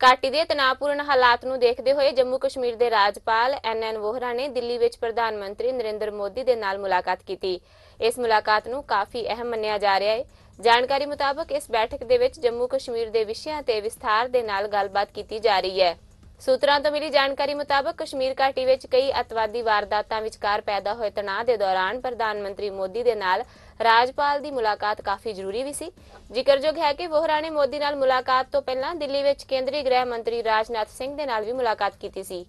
ਘਾਟੀ ਦੇ ਤਣਾਅਪੂਰਨ ਹਾਲਾਤ ਨੂੰ ਦੇਖਦੇ ਹੋਏ ਜੰਮੂ ਕਸ਼ਮੀਰ ਦੇ ਰਾਜਪਾਲ ਐਨ ਐਨ ਵੋਹਰਾ ਨੇ ਦਿੱਲੀ ਵਿੱਚ ਪ੍ਰਧਾਨ ਮੰਤਰੀ ਨਰਿੰਦਰ ਮੋਦੀ ਦੇ ਨਾਲ ਮੁਲਾਕਾਤ ਕੀਤੀ। ਇਸ ਮੁਲਾਕਾਤ ਨੂੰ ਕਾਫੀ ਅਹਿਮ ਮੰਨਿਆ ਜਾ ਰਿਹਾ ਹੈ। ਜਾਣਕਾਰੀ ਮੁਤਾਬਕ ਇਸ ਬੈਠਕ ਦੇ ਵਿੱਚ ਜੰਮੂ ਕਸ਼ਮੀਰ ਦੇ ਵਿਸ਼ਿਆਂ ਤੇ ਵਿਸਥਾਰ ਦੇ ਨਾਲ ਗੱਲਬਾਤ ਕੀਤੀ ਜਾ ਰਹੀ ਹੈ। ਸੂਤਰਾਂ ਤੋਂ ਮਿਲੀ ਜਾਣਕਾਰੀ ਮੁਤਾਬਕ ਕਸ਼ਮੀਰ ਘਾਟੀ ਵਿੱਚ ਕਈ ਅਤਵਾਦੀ ਵਾਰਦਾਤਾਂ ਵਿਚਕਾਰ ਪੈਦਾ ਹੋਏ ਤਣਾਅ ਦੇ ਦੌਰਾਨ ਪ੍ਰਧਾਨ ਮੰਤਰੀ ਮੋਦੀ ਦੇ ਨਾਲ ਰਾਜਪਾਲ ਦੀ ਮੁਲਾਕਾਤ ਕਾਫੀ ਜ਼ਰੂਰੀ ਵੀ ਸੀ। ਜ਼ਿਕਰਯੋਗ ਹੈ ਕਿ ਵੋਹਰਾ ਨੇ ਮੋਦੀ ਨਾਲ ਮੁਲਾਕਾਤ ਤੋਂ ਪਹਿਲਾਂ ਦਿੱਲੀ ਵਿੱਚ ਕੇਂਦਰੀ ਗ੍ਰਹਿ ਮੰਤਰੀ ਰਾਜਨਾਥ ਸਿੰਘ ਦੇ ਨਾਲ ਵੀ ਮੁਲਾਕਾਤ ਕੀਤੀ ਸੀ।